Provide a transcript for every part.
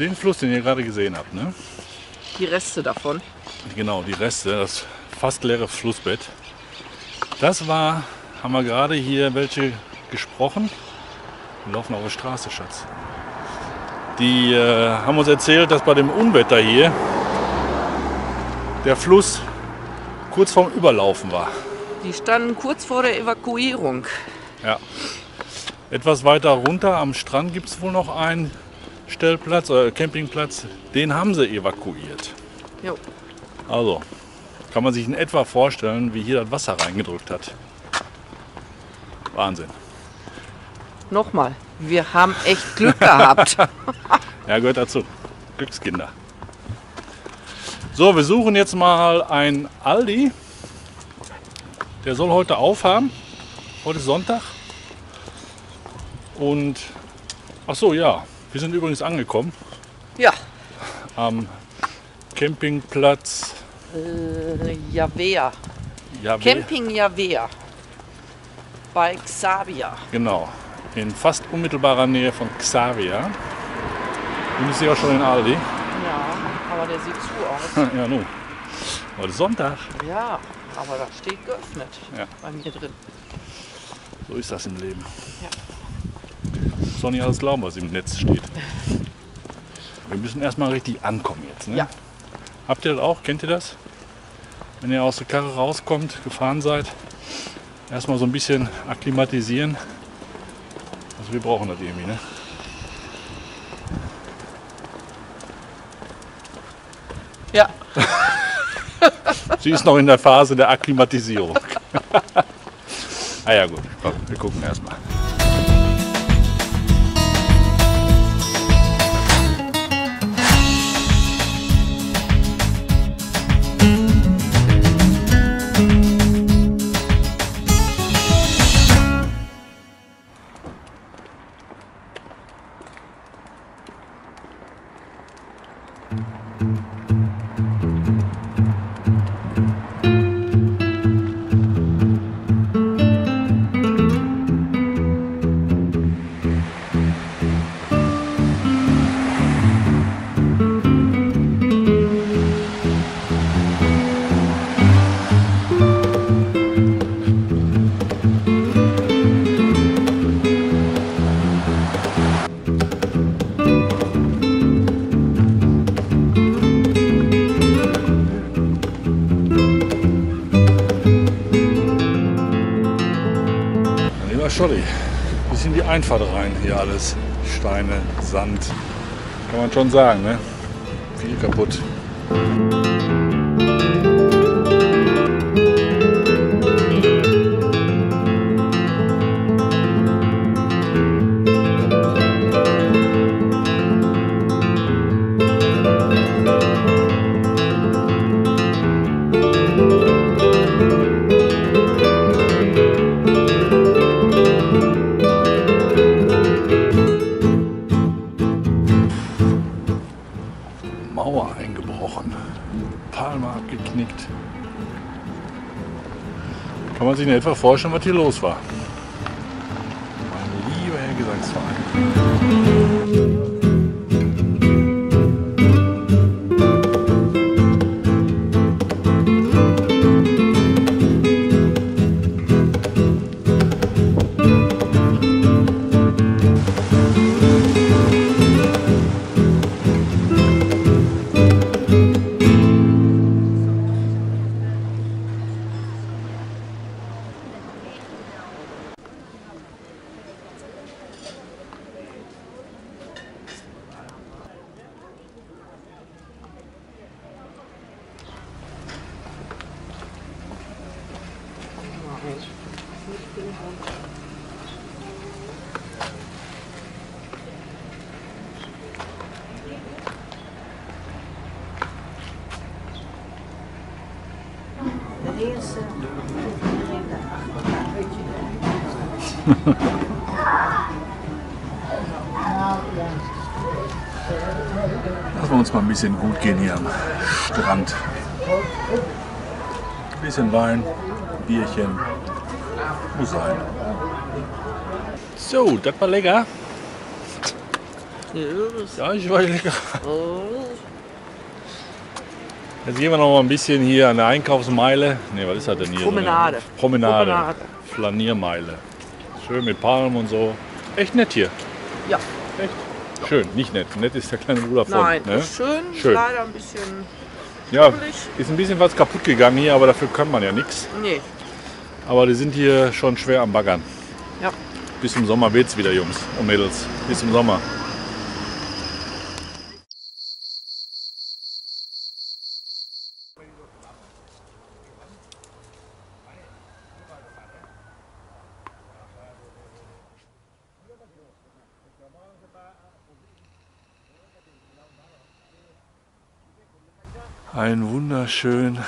den Fluss, den ihr gerade gesehen habt, ne? Die Reste davon. Genau, die Reste, das fast leere Flussbett. Das war, haben wir gerade hier welche gesprochen. Wir laufen auf der Straße, Schatz. Die äh, haben uns erzählt, dass bei dem Unwetter hier der Fluss kurz vorm Überlaufen war. Die standen kurz vor der Evakuierung. Ja. Etwas weiter runter am Strand gibt es wohl noch einen Stellplatz oder Campingplatz. Den haben sie evakuiert. Jo. Also kann man sich in etwa vorstellen, wie hier das Wasser reingedrückt hat. Wahnsinn. Nochmal, wir haben echt Glück gehabt. Ja, gehört dazu. Glückskinder. So, wir suchen jetzt mal ein Aldi. Der soll heute aufhaben. Heute ist Sonntag. Und, ach so, ja, wir sind übrigens angekommen ja, am Campingplatz äh, Javea. Javé. Camping Javea. bei Xavia. Genau. In fast unmittelbarer Nähe von Xavia. Und ich sehe auch schon den Aldi. Ja, aber der sieht zu aus. Ja, nu. Heute Sonntag. Ja, aber da steht geöffnet Ja. bei mir drin. So ist das im Leben. Ja. Muss doch nicht alles glauben, was im Netz steht. Wir müssen erstmal richtig ankommen jetzt. Ne? Ja. Habt ihr das auch? Kennt ihr das? Wenn ihr aus der Karre rauskommt, gefahren seid, erstmal so ein bisschen akklimatisieren. Also wir brauchen das irgendwie, ne? Ja, Sie ist noch in der Phase der Akklimatisierung. ah ja gut, komm, wir gucken erstmal. Scholli, bis in die Einfahrt rein hier alles. Steine, Sand. Kann man schon sagen, ne? Viel kaputt. Mauer eingebrochen. Palme abgeknickt. Kann man sich in etwa vorstellen, was hier los war. Mein lieber Herr Gesangsverein. Lassen wir uns mal ein bisschen gut gehen hier am Strand. Ein bisschen Wein, Bierchen. Muss sein. So, das war lecker. Ja, ich war lecker. Jetzt gehen wir noch mal ein bisschen hier an der Einkaufsmeile. Ne, was ist das denn hier? Promenade. So Promenade. Promenade. Flaniermeile. Schön mit Palmen und so. Echt nett hier. Ja, Echt? Schön, nicht nett. Nett ist der kleine Bruder von. nein, ne? schön, Schön. leider ein bisschen Ja, ruhig. ist ein bisschen was kaputt gegangen hier, aber dafür kann man ja nichts. Nee, Aber die sind hier schon schwer am Baggern. ja. Bis zum Sommer wird's wieder, Jungs und Mädels. Bis zum Sommer. Einen wunderschönen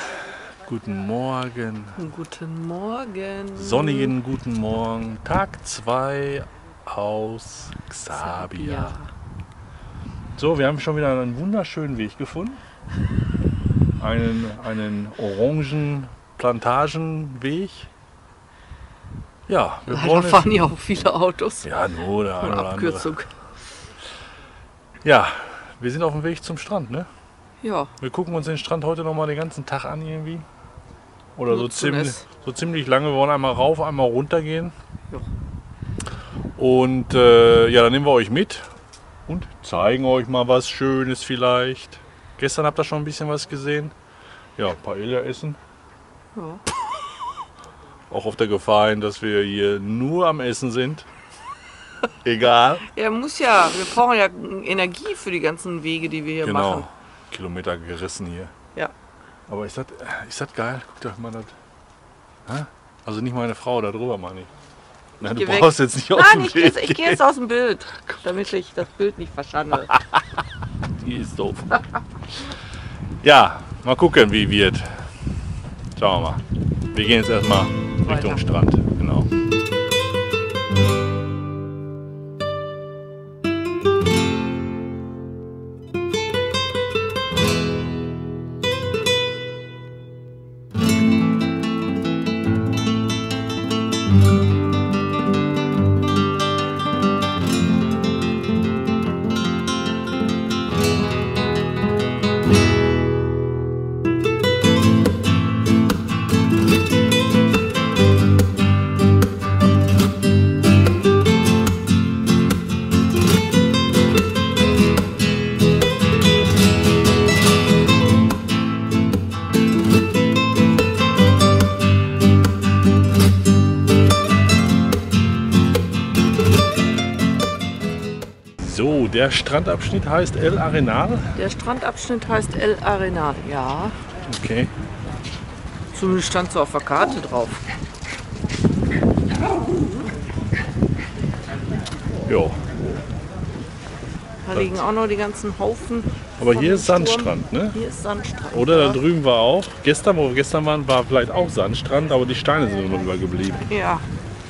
guten Morgen. Guten Morgen. Sonnigen guten Morgen. Tag 2 aus Xabia. Ja. So, wir haben schon wieder einen wunderschönen Weg gefunden. Einen, einen Orangenplantagenweg. Ja, wir Leider fahren hier auch viele Autos. Ja, nur der eine oder andere. Abkürzung. Ja, wir sind auf dem Weg zum Strand, ne? Ja, Wir gucken uns den Strand heute noch mal den ganzen Tag an irgendwie. Oder so ziemlich, so ziemlich lange. Wir wollen einmal rauf, einmal runter gehen. Ja. Und äh, ja, dann nehmen wir euch mit und zeigen euch mal was Schönes vielleicht. Gestern habt ihr schon ein bisschen was gesehen. Ja, Paella essen. ja. Auch auf der Gefahr hin, dass wir hier nur am Essen sind. Egal. Ja, muss ja. Wir brauchen ja Energie für die ganzen Wege, die wir hier Genau. machen. Kilometer gerissen hier. Ja. Aber ist das, ist das geil? Guck doch mal das. Hä? Also nicht meine Frau, da drüber meine ich. Nein, du geh weg. brauchst jetzt nicht aus Nein, dem Weg jetzt- ich gehe jetzt aus dem Bild, damit ich das Bild nicht verschandle. Die ist doof. ja, mal gucken, wie wird. Schauen wir mal. Wir gehen jetzt erstmal Richtung. Strand. Genau. Der Strandabschnitt heißt El Arenal. Der Strandabschnitt heißt El Arenal. Ja, Okay. zumindest stand so auf der Karte drauf. Jo. Da liegen auch noch die ganzen Haufen. Aber hier ist. Sandstrand, ne? Hier ist Sandstrand. Oder ja. da drüben war auch, gestern, wo wir gestern waren, war vielleicht auch Sandstrand, aber die Steine sind immer übergeblieben. Ja,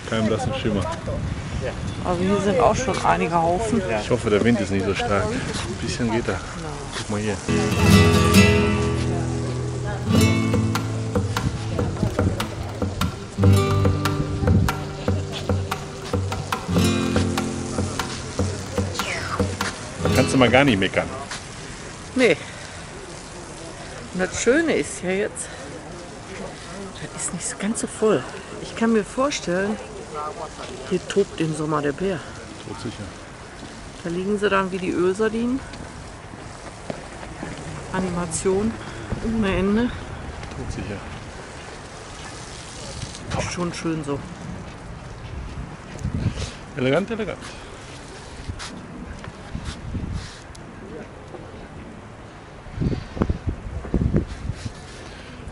Keinem das ein Schimmer. Also hier sind auch schon einige Haufen. Ich hoffe, der Wind ist nicht so stark. Ein bisschen geht er. Guck mal hier. Da kannst du mal gar nicht meckern. Nee. Und das Schöne ist ja jetzt, das ist nicht so ganz so voll. Ich kann mir vorstellen, hier tobt im Sommer der Bär. Todsicher. Da liegen sie dann wie die Ölsardinen. Animation ohne Ende. Todsicher. Schon schön so. Elegant, elegant.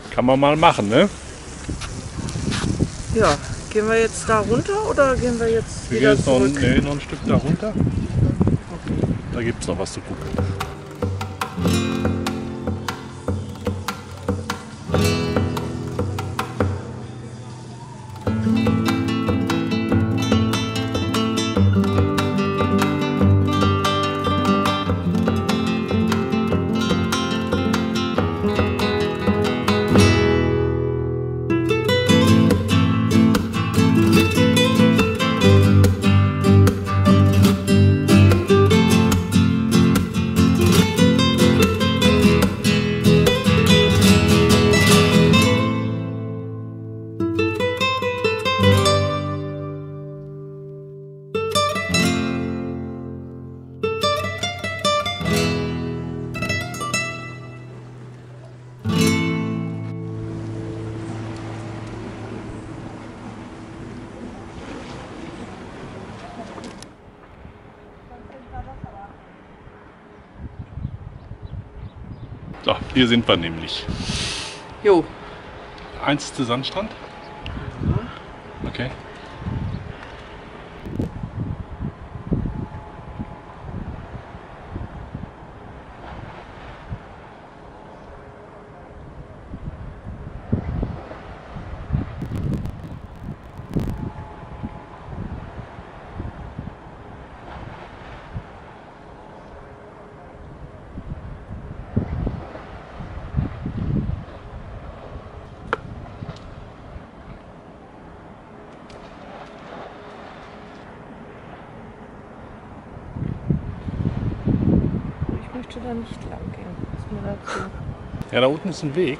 Kann man mal machen, ne? Ja, gehen wir jetzt da runter oder gehen wir jetzt Wir wieder gehen jetzt noch, zurück? nee, noch ein Stück da runter. Da gibt es noch was zu gucken. Hier sind wir nämlich. Jo, Einzige Sandstrand. Okay. Da nicht lang gehen. Ja, da unten ist ein Weg.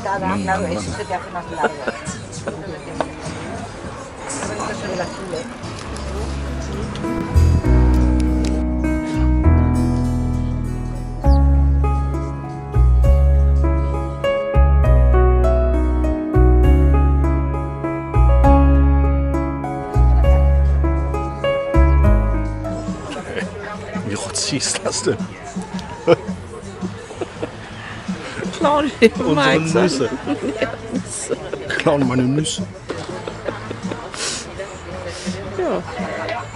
Montada, claro, eso se te hace más largo. El azul, ¿eh? Wie rotzi ist das denn? Unsere sein. Nüsse. Klauen meine Nüsse. Ja.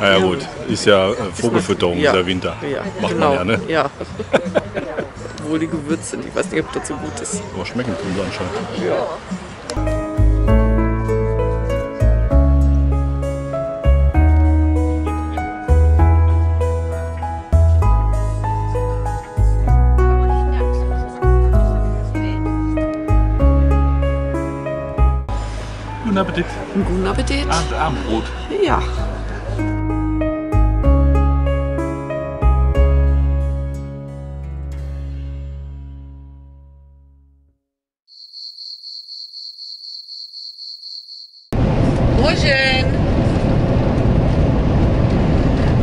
Na ja gut, ist ja äh, Vogelfütterung, Ja. ist ja Winter. Ja, Macht genau. man ja, ne? Ja. Obwohl die Gewürze sind. Ich weiß nicht, ob das so gut ist. Aber schmecken tun sie anscheinend. Ja. Guten Appetit. Abend, Abendbrot. Ja.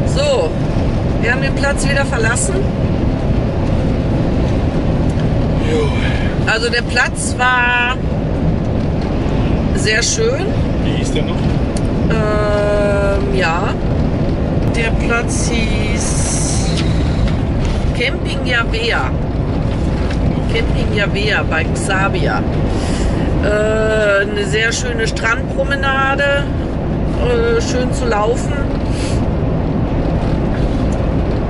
So, wir haben den Platz wieder verlassen. Also der Platz war sehr schön. Hieß der noch? Ähm, ja. Der Platz hieß Camping Javea. Camping Javea bei Xabia. Äh, eine sehr schöne Strandpromenade. Äh, schön zu laufen.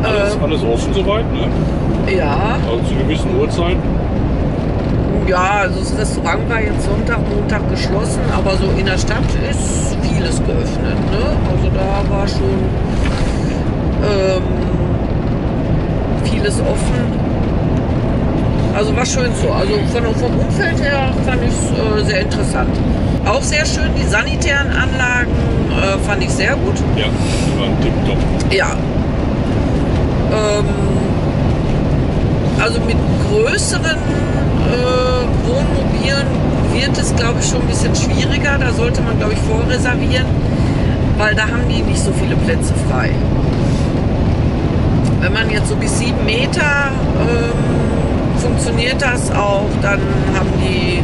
Alles, alles offen soweit, ne? Ja, Also zu gewissen Uhrzeiten. Ja, also das Restaurant war jetzt Sonntag, Montag geschlossen, aber so in der Stadt ist vieles geöffnet. Ne? Also da war schon ähm, vieles offen. Also war schön so. Also von, vom Umfeld her fand ich es äh, sehr interessant. Auch sehr schön, die sanitären Anlagen äh, fand ich sehr gut. Ja, die waren tipptopp. Ja. Ähm, also mit größeren äh, Wohnmobilen wird es, glaube ich, schon ein bisschen schwieriger. Da sollte man, glaube ich, vorreservieren, weil da haben die nicht so viele Plätze frei. Wenn man jetzt so bis sieben Meter ähm, funktioniert das auch, dann haben die,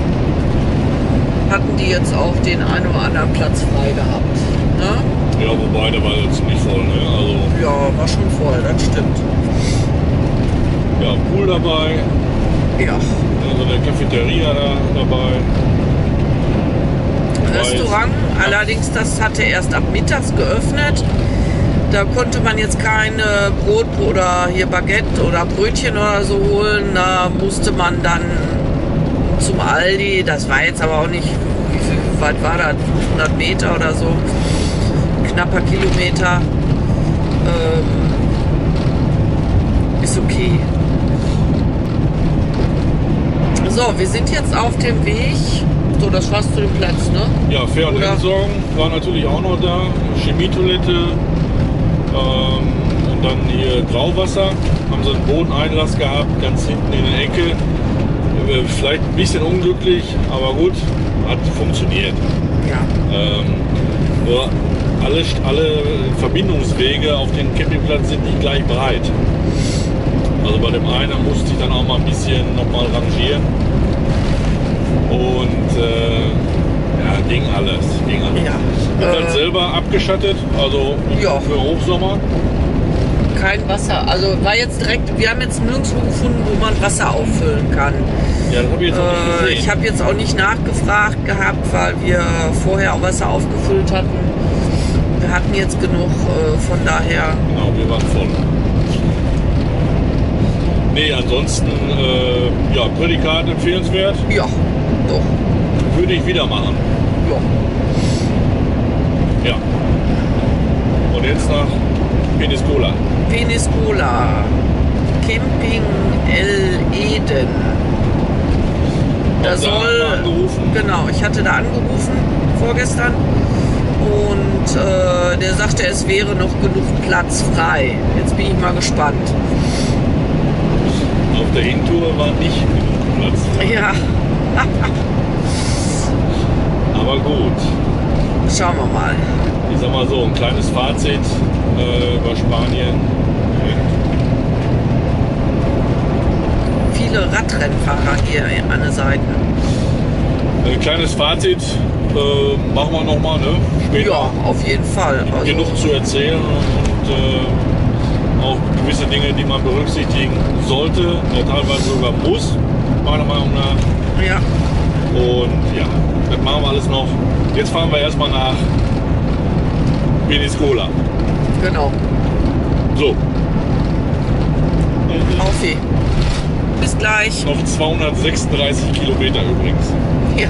hatten die jetzt auch den einen oder anderen Platz frei gehabt. Ne? Ja, wobei, der war jetzt ziemlich voll, ne? Also, Ja, war schon voll, das stimmt. Ja, Pool dabei, Ja. also eine Cafeteria da dabei. Restaurant, allerdings das hatte erst ab mittags geöffnet. Da konnte man jetzt keine Brot oder hier Baguette oder Brötchen oder so holen. Da musste man dann zum Aldi. Das war jetzt aber auch nicht, wie viel weit war das? 500 Meter oder so. Knapper Kilometer. Ähm, ist okay. So, wir sind jetzt auf dem Weg. So, das war's zu dem Platz, ne? Ja, Fair- und Entsorgung war natürlich auch noch da. Chemietoilette. Ähm, und dann hier Grauwasser. Haben so einen Bodeneinlass gehabt, ganz hinten in der Ecke. Äh, Vielleicht ein bisschen unglücklich, aber gut, hat funktioniert. Ja. Ähm, nur alle, alle Verbindungswege auf dem Campingplatz sind nicht gleich breit. Also bei dem einen musste ich dann auch mal ein bisschen nochmal rangieren. Und äh, ja, ging alles. Ging alles. Ja, Und dann äh, selber abgeschattet, also Ja. für Hochsommer. Kein Wasser. Also war jetzt direkt, wir haben jetzt nirgendwo gefunden, wo man Wasser auffüllen kann. Ja, das habe ich jetzt noch nicht Äh, gesehen. ich habe jetzt auch nicht nachgefragt gehabt, weil wir vorher auch Wasser aufgefüllt hatten. Wir hatten jetzt genug, äh, von daher, Genau, wir waren voll. Nee, ansonsten, äh, ja, Prädikat empfehlenswert. ja, doch, Würde ich wieder machen. ja. Ja. Und jetzt nach Peniscola. Peniscola, Camping El Eden. Da Sie soll, angerufen? genau, ich hatte da angerufen vorgestern und äh, der sagte, es wäre noch genug Platz frei. Jetzt bin ich mal gespannt. Der Hintour war nicht genug Platz. Ja, Aber gut. schauen wir mal. Ich sag mal so, ein kleines Fazit äh, über Spanien. Viele Radrennfahrer hier an den Seiten. Ein kleines Fazit äh, machen wir nochmal, ne? Später. Ja, auf jeden Fall. Also, Genug zu erzählen und äh, auch gewisse Dinge, die man berücksichtigen sollte, ja, teilweise sogar muss, meiner Meinung nach. ja, Und ja, das machen wir alles noch. Jetzt fahren wir erstmal nach Peniscola. genau. So. Auf je. Bis gleich. Noch 236 Kilometer übrigens. Ja.